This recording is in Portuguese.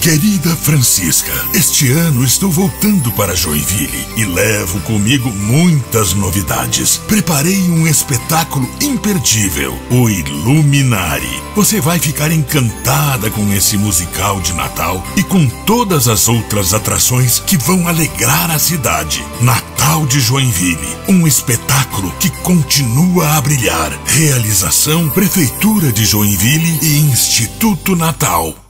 Querida Francisca, este ano estou voltando para Joinville e levo comigo muitas novidades. Preparei um espetáculo imperdível, o Iluminari. Você vai ficar encantada com esse musical de Natal e com todas as outras atrações que vão alegrar a cidade. Natal de Joinville, um espetáculo que continua a brilhar. Realização Prefeitura de Joinville e Instituto Natal.